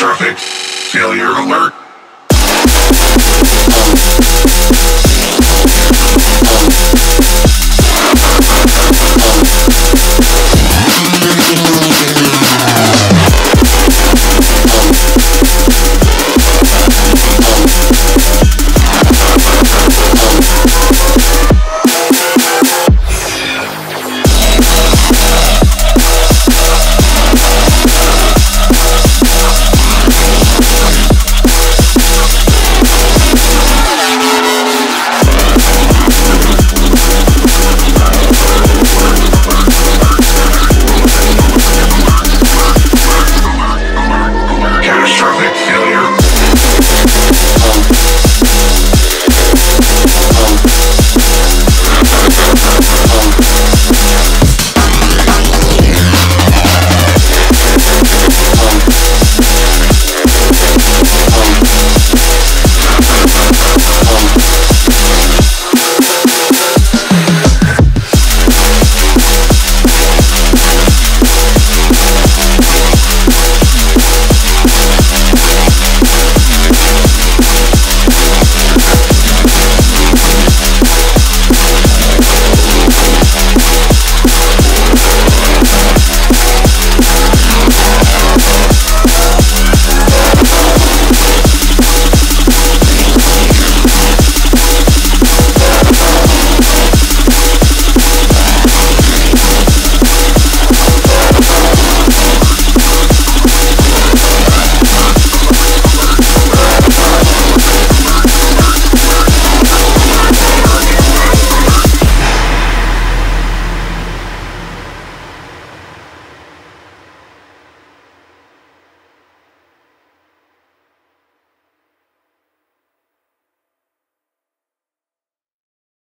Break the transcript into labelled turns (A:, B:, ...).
A: Catastrophic failure alert.